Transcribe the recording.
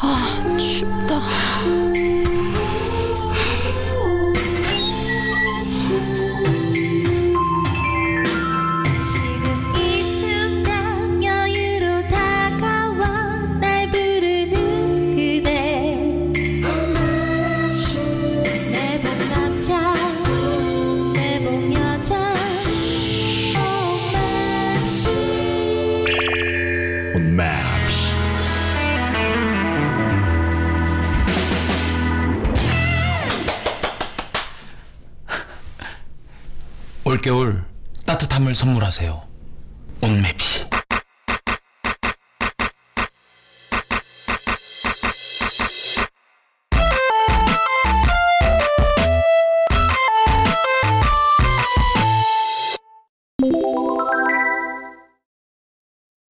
아, 춥다. on maps. 올겨울 따뜻함을 선물하세요. 온맵시. you